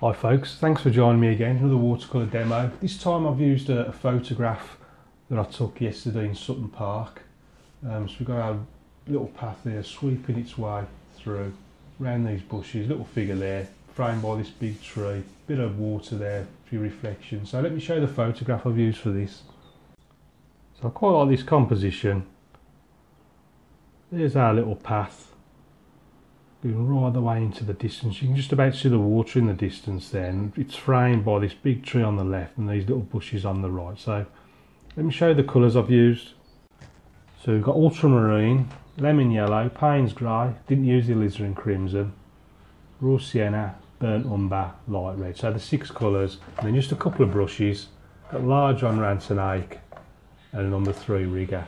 Hi folks, thanks for joining me again, another watercolour demo. This time I've used a, a photograph that I took yesterday in Sutton Park. Um, so we've got our little path there sweeping its way through, around these bushes, little figure there, framed by this big tree, bit of water there, a few reflections. So let me show you the photograph I've used for this. So I quite like this composition. There's our little path going right the way into the distance. You can just about see the water in the distance then. It's framed by this big tree on the left and these little bushes on the right. So let me show you the colours I've used. So we've got ultramarine, lemon yellow, Payne's grey, didn't use the alizarin crimson, raw sienna, burnt umber, light red. So the six colours and then just a couple of brushes. Got large on Rance&Ake and a number three rigger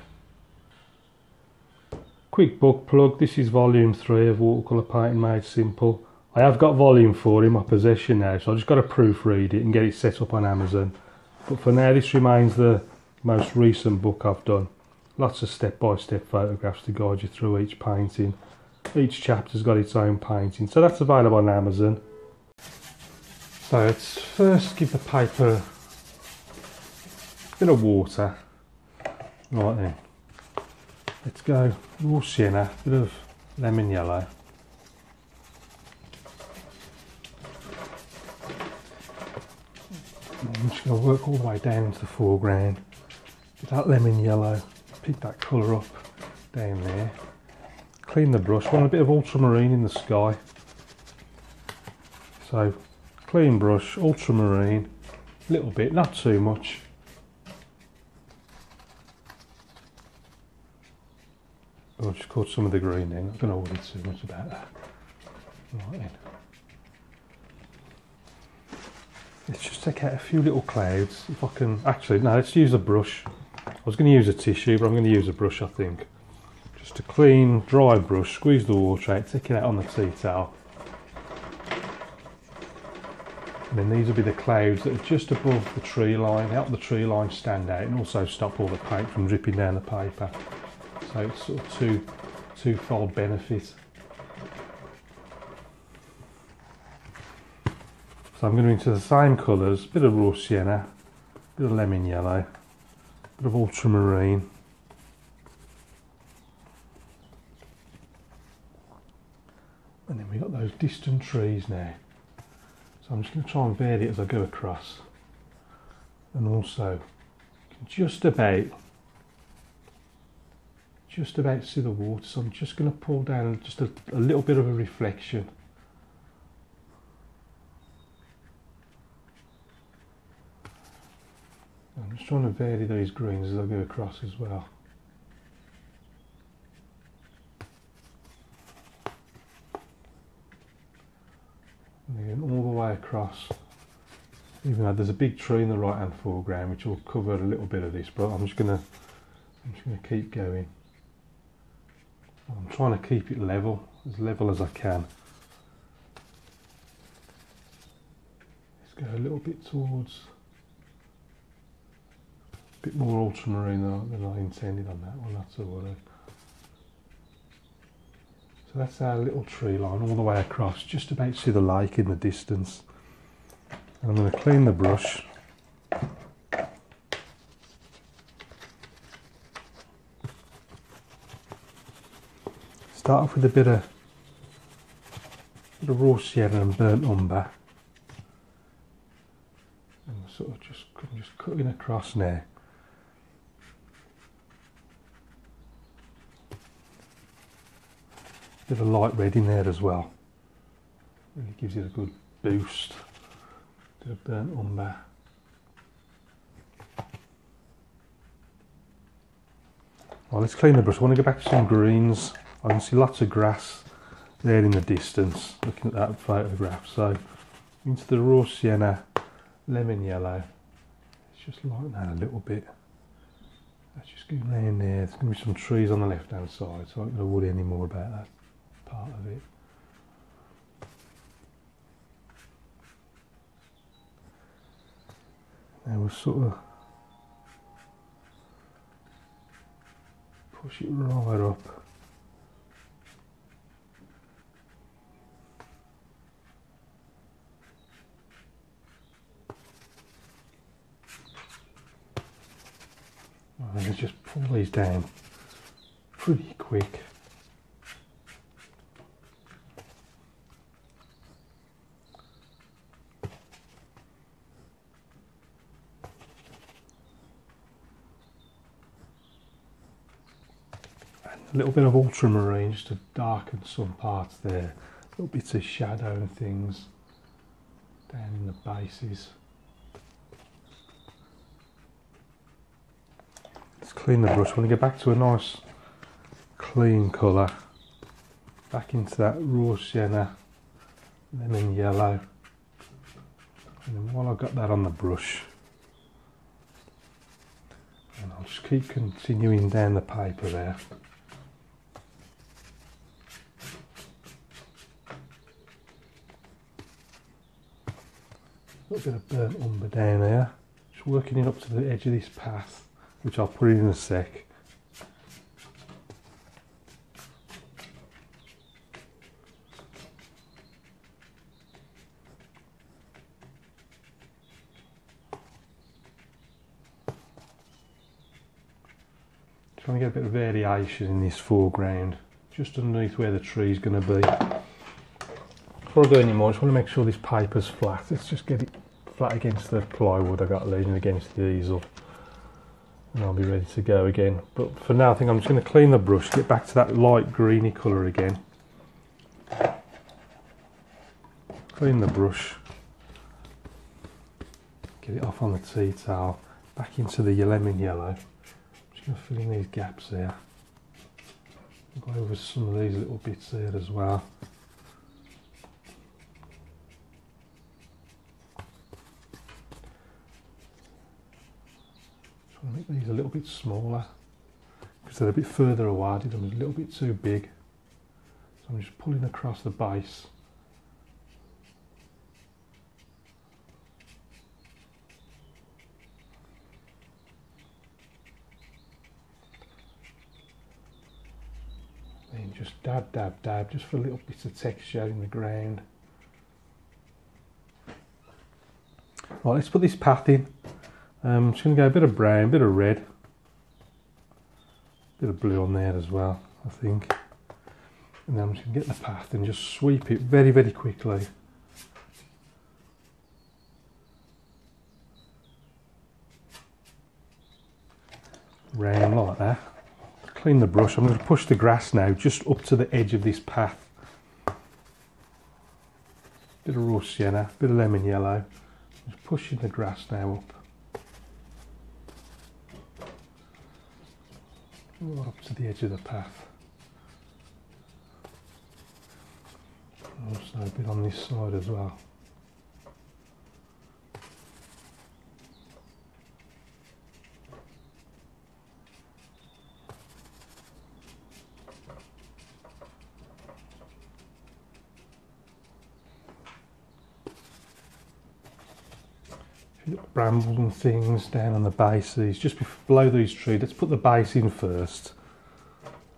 quick book plug this is volume 3 of watercolour painting made simple. I have got volume 4 in my possession now so I just got to proofread it and get it set up on Amazon. But for now this remains the most recent book I've done. Lots of step-by-step -step photographs to guide you through each painting. Each chapter's got its own painting so that's available on Amazon. So let's first give the paper a bit of water. Right then Let's go raw sienna, bit of lemon yellow. I'm just going to work all the way down into the foreground. With that lemon yellow, pick that colour up down there. Clean the brush, want a bit of ultramarine in the sky. So, clean brush, ultramarine, a little bit, not too much. I've just caught some of the green in. I don't know worry too much about that. Right then. Let's just take out a few little clouds. If I can, actually, no, let's use a brush. I was going to use a tissue, but I'm going to use a brush, I think. Just a clean, dry brush, squeeze the water out, take it out on the tea towel. And then these will be the clouds that are just above the tree line, help the tree line stand out and also stop all the paint from dripping down the paper. So it's sort of two, twofold benefit. So I'm going to into the same colours, a bit of raw sienna, a bit of lemon yellow, bit of ultramarine. And then we've got those distant trees now. So I'm just going to try and vary it as I go across. And also, just about just about to see the water so I'm just going to pull down just a, a little bit of a reflection. I'm just trying to vary those greens as I go across as well. And all the way across. Even though there's a big tree in the right hand foreground which will cover a little bit of this but I'm just gonna I'm just gonna keep going I'm trying to keep it level, as level as I can. Let's go a little bit towards, a bit more ultramarine than, I intended on that one, that's all. So that's our little tree line all the way across, just about to see the lake in the distance. And I'm going to clean the brush Start off with a bit of, raw sienna and burnt umber. And sort of just, just cutting across now. Bit of light red in there as well. Really gives it a good boost. Bit of burnt umber. Well, let's clean the brush. I want to go back to some greens. I can see lots of grass there in the distance looking at that photograph. So into the raw sienna lemon yellow. It's just like that a little bit. Let's just go down there. There's going to be some trees on the left hand side so I'm not going to worry anymore about that part of it. Now we'll sort of push it right up is just pull these down pretty quick. a little bit of ultramarine just to darken some parts there. a Little bits of shadow and things down in the bases. Clean the brush. Want to get back to a nice clean colour. Back into that raw sienna, lemon yellow. And while I've got that on the brush, and I'll just keep continuing down the paper there. A little bit of burnt umber down there, Just working it up to the edge of this path, which I'll put in a sec. Trying to get a bit of variation in this foreground, just underneath where the tree is going to be. Before I go any more, I just want to make sure this paper's flat. Let's just get it flat against the plywood I got leaning against the easel. And I'll be ready to go again. But for now, I think I'm just going to clean the brush, get back to that light greeny colour again. Clean the brush. Get it off on the tea towel. Back into the lemon yellow. I'm just going to fill in these gaps here. Go over some of these little bits there as well. I'll make these a little bit smaller because they're a bit further away. I did them a little bit too big. So I'm just pulling across the base. Then just dab, dab, dab, just for a little bit of texture in the ground. Right, let's put this path in. Um, I'm just going to go a bit of brown, a bit of red, bit of blue on there as well, I think. And then I'm just going to get the path and just sweep it very, very quickly. Round like that. Clean the brush. I'm going to push the grass now just up to the edge of this path. Bit of raw sienna, bit of lemon yellow. Just pushing the grass now up. Up to the edge of the path. Also a bit on this side as well. Brambles and things down on the bases, just below these trees. Let's put the base in first.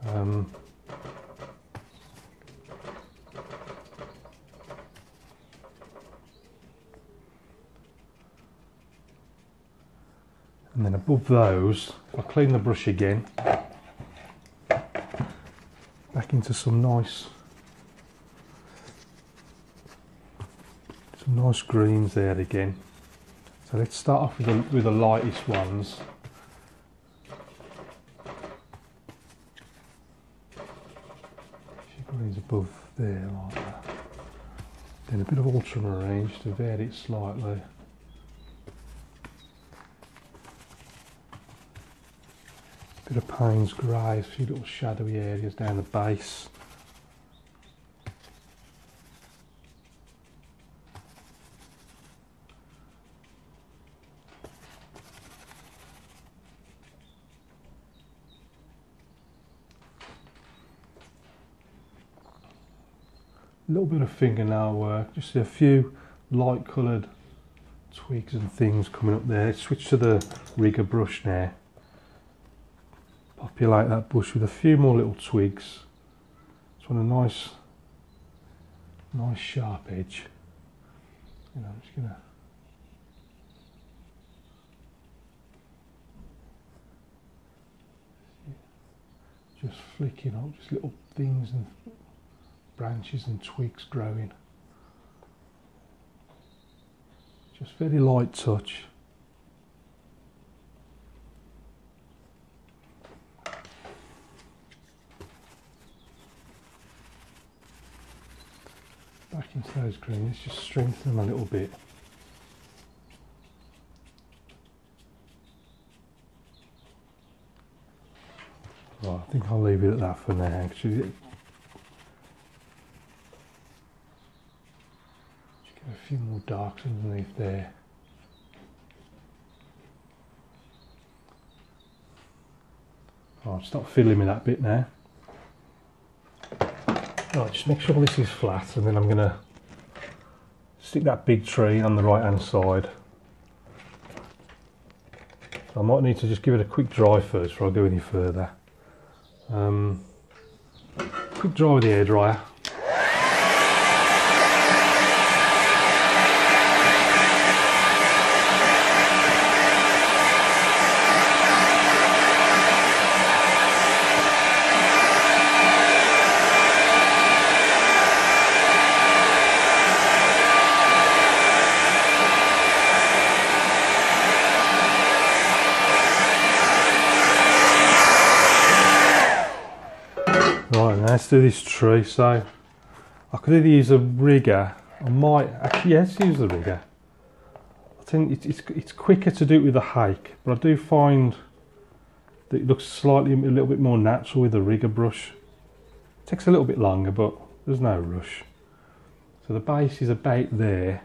Um, and then above those, I'll clean the brush again, back into some nice, some nice greens there again. So let's start off with the, with the lightest ones. She above there like that. Then a bit of ultramarine to vary it slightly. Bit of Payne's Grey, a few little shadowy areas down the base. Little bit of fingernail work, just a few light coloured twigs and things coming up there. Switch to the rigger brush now. Populate that bush with a few more little twigs. Just want a nice, nice sharp edge. You know, I'm just to just flicking up, just little things and branches and twigs growing. Just very light touch. Back into those greens, just strengthen them a little bit. Right, I think I'll leave it at that for now. Actually, darks underneath there. Right, stop fiddling me that bit now. Right, just make sure this is flat, and then I'm gonna stick that big tree on the right hand side. I might need to just give it a quick dry first before I go any further. Um, quick dry with the hairdryer. Right, now let's do this tree. So I could either use a rigger. I might actually yes use the rigger. I think it's, it's it's quicker to do it with a hake, but I do find that it looks slightly a little bit more natural with a rigger brush. It takes a little bit longer, but there's no rush. So the base is about there,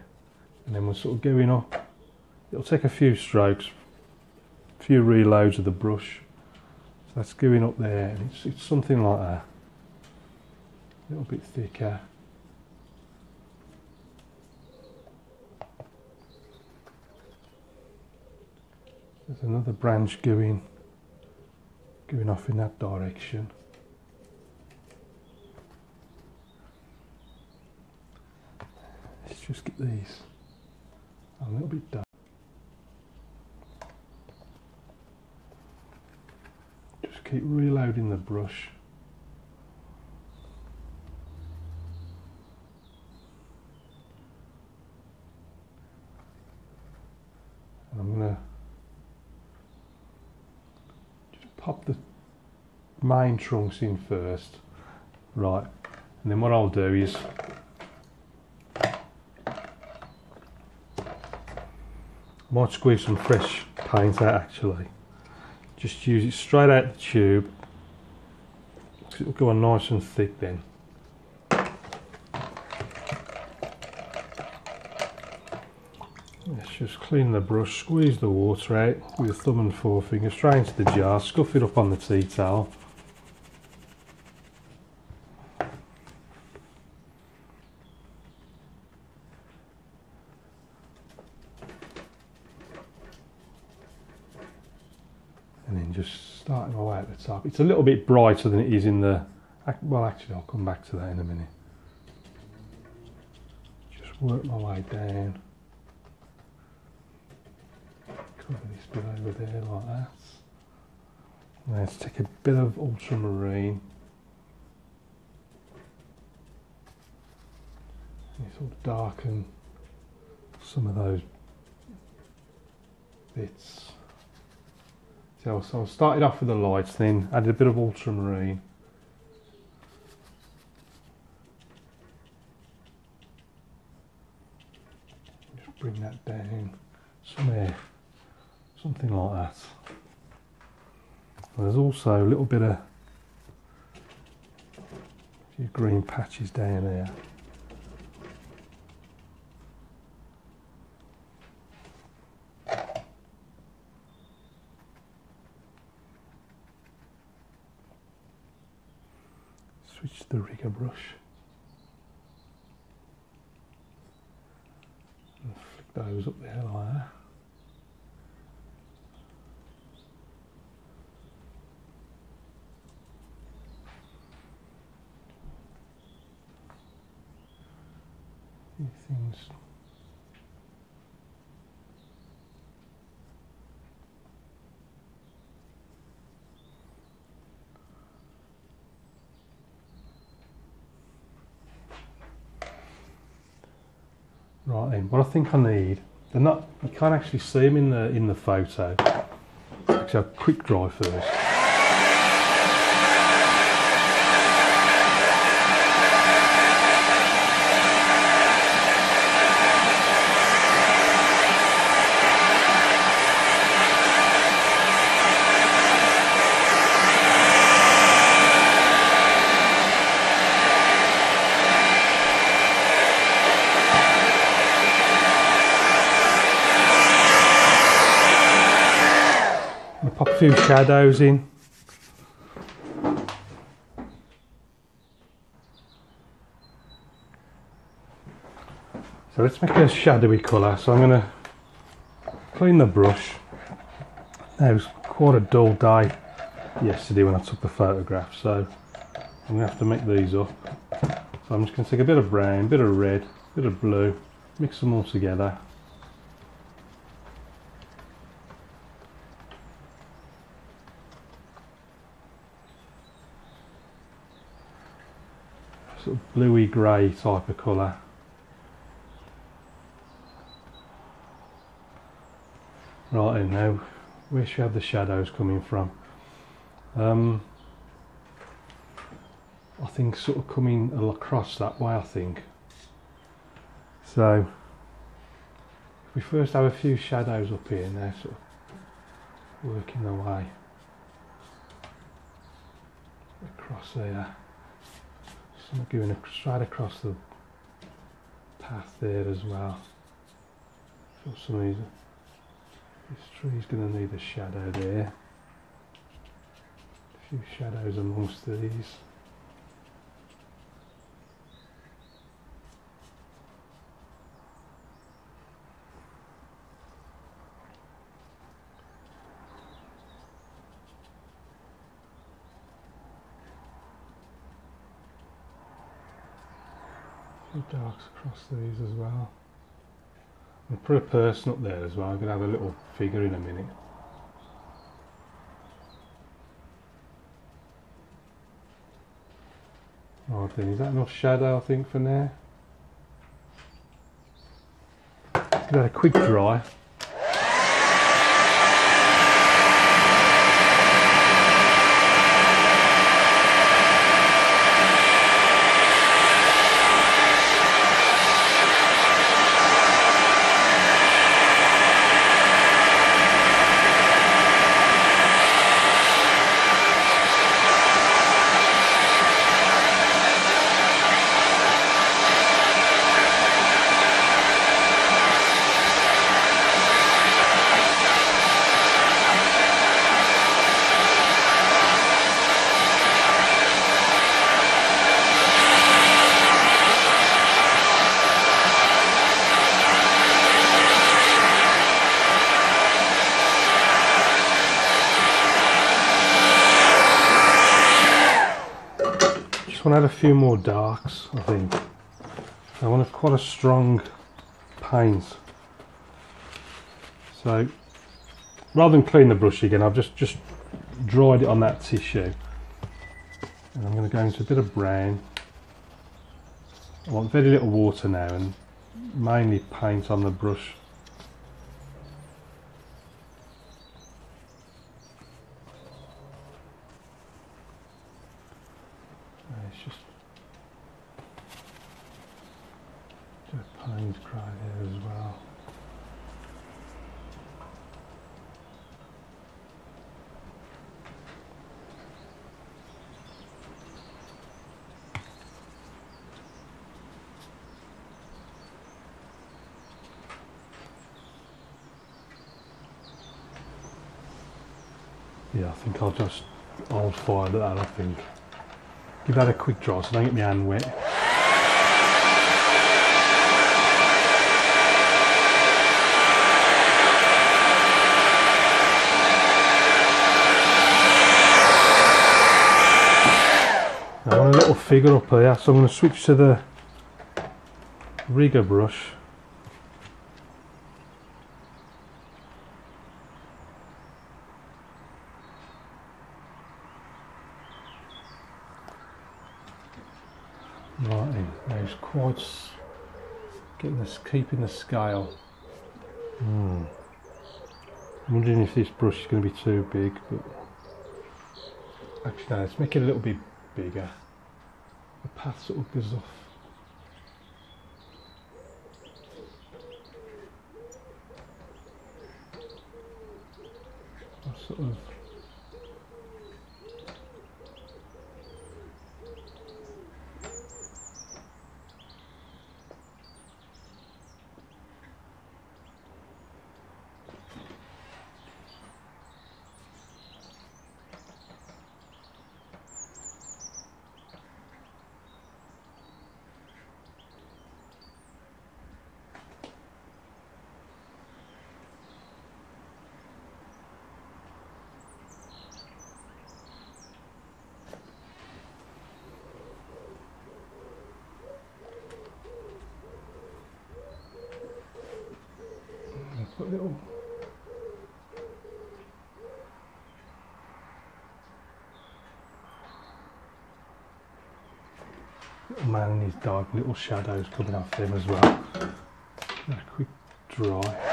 and then we're sort of going up. It'll take a few strokes, a few reloads of the brush. So that's going up there, and it's, it's something like that. A little bit thicker. There's another branch going going off in that direction. Let's just get these a little bit down. Just keep reloading the brush. And I'm gonna just pop the main trunks in first, right? And then what I'll do is might squeeze some fresh paint out actually. Just use it straight out the tube. It'll go on nice and thick then. Let's just clean the brush, squeeze the water out with your thumb and forefinger straight into the jar, scuff it up on the tea towel. And then just starting my way at the top. It's a little bit brighter than it is in the, well actually I'll come back to that in a minute. Just work my way down. Cover this bit over there like that. Let's take a bit of ultramarine. And sort of darken some of those bits. So, so I started off with the lights, then added a bit of ultramarine. Just bring that down somewhere, something like that. There's also a little bit of few green patches down there. Switch the rigger brush. And flick those up there like that. Few things. Right then, what I think I need, they're not, you can't actually see them in the, in the photo. Actually, have quick dry first. Few shadows in. So let's make a shadowy colour. So I'm going to clean the brush. Now it was quite a dull day yesterday when I took the photograph, so I'm going to have to make these up. So I'm just going to take a bit of brown, a bit of red, a bit of blue, mix them all together. Sort of bluey grey type of colour. Right and now, where should we have the shadows coming from? Um, I think sort of coming across that way I think. So, if we first have a few shadows up here now sort of working their way across there. So going straight across the path there as well. For some reason, this tree's going to need a shadow there. A few shadows amongst these. Across these as well. I'm put a person up there as well. I'm going to have a little figure in a minute. Right then, is that enough shadow I think for now? Give that a quick dry. Want to add a few more darks, I think. I want a, quite a strong paint. So, rather than clean the brush again, I've just, just dried it on that tissue. And I'm going to go into a bit of brown. I want very little water now and mainly paint on the brush. Uh, It's just do cry there as well. Yeah, I think I'll just hold fire at that, I think. Give that a quick draw so don't get my hand wet. I want a little figure up here, so I'm going to switch to the rigger brush. Right now quite getting this, keeping the scale. Hmm. I'm wondering if this brush is going to be too big, but actually no, let's make it a little bit bigger. Path sort of goes off. Sort of put little man and his dog, little shadows coming off them as well. A quick dry.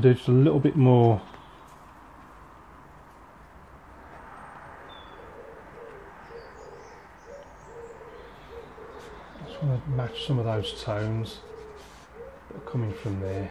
Do just a little bit more. Just want to match some of those tones that are coming from there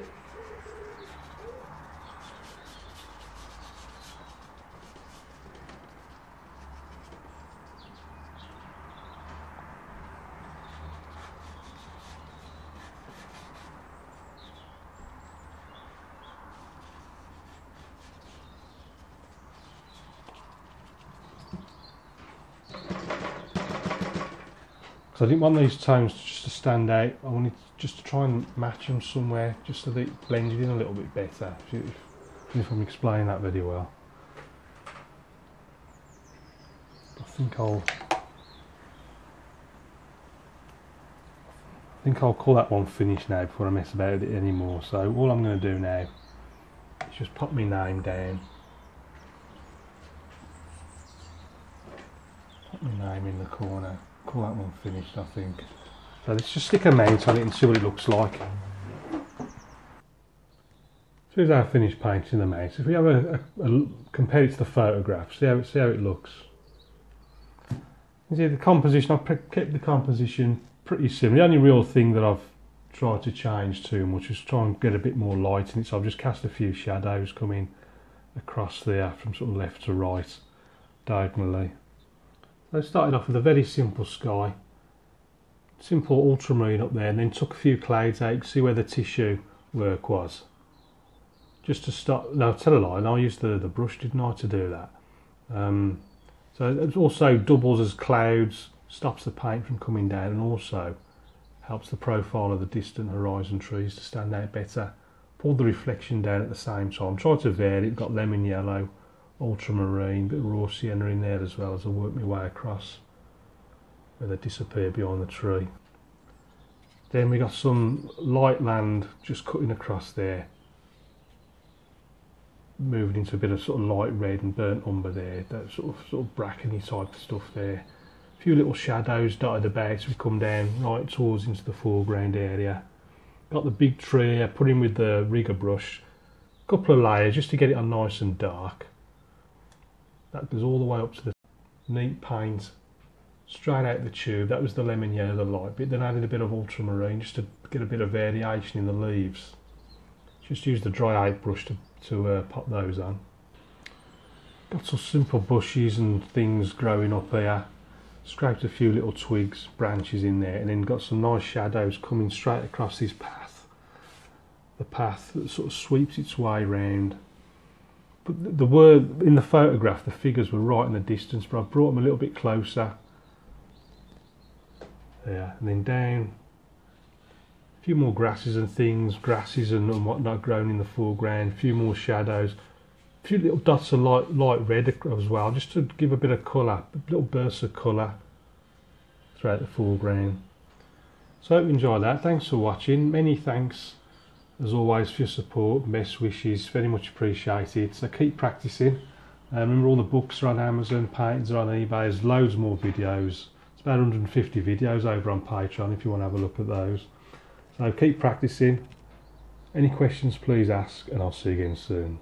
So I didn't want these tones just to stand out. I wanted just to try and match them somewhere, just so that it blended in a little bit better. If, if I'm explaining that very well. I think I'll. I think I'll call that one finished now before I mess about it anymore. So all I'm going to do now is just pop my name down. Put my name in the corner call that one finished I think. So let's just stick a mount on it and see what it looks like. So here's our finished painting the mount. If we have a, a, a compare it to the photograph, see how, see how it looks. You see the composition, I've kept the composition pretty similar. The only real thing that I've tried to change too much is try and get a bit more light in it. So I've just cast a few shadows coming across there from sort of left to right diagonally. I started off with a very simple sky, simple ultramarine up there, and then took a few clouds out to see where the tissue work was. Just to start, no, tell a lie, I used the, the brush, didn't I, to do that. Um, so it also doubles as clouds, stops the paint from coming down, and also helps the profile of the distant horizon trees to stand out better. Pulled the reflection down at the same time, tried to vary it, got lemon yellow, ultramarine, bit of raw sienna in there as well as I work my way across where they disappear behind the tree. Then we got some light land just cutting across there, moving into a bit of sort of light red and burnt umber there, that sort of sort of brackeny type of stuff there. A few little shadows dotted about as we come down right towards into the foreground area. Got the big tree, I put in with the rigger brush, a couple of layers just to get it on nice and dark. That goes all the way up to the neat paint straight out the tube. That was the lemon yellow, the light bit. Then added a bit of ultramarine just to get a bit of variation in the leaves. Just use the dry out brush to, to uh, pop those on. Got some simple bushes and things growing up here. Scraped a few little twigs, branches in there, and then got some nice shadows coming straight across this path. The path that sort of sweeps its way round the word in the photograph, the figures were right in the distance, but I've brought them a little bit closer. There, and then down. A few more grasses and things, grasses and, and whatnot growing in the foreground. A few more shadows. A few little dots of light, light red as well, just to give a bit of colour, little bursts of colour throughout the foreground. So I hope you enjoy that. Thanks for watching. Many thanks as always for your support. Best wishes, very much appreciated. So keep practicing. Uh, remember all the books are on Amazon, paintings are on eBay, there's loads more videos. It's about 150 videos over on Patreon if you want to have a look at those. So keep practicing. Any questions please ask and I'll see you again soon.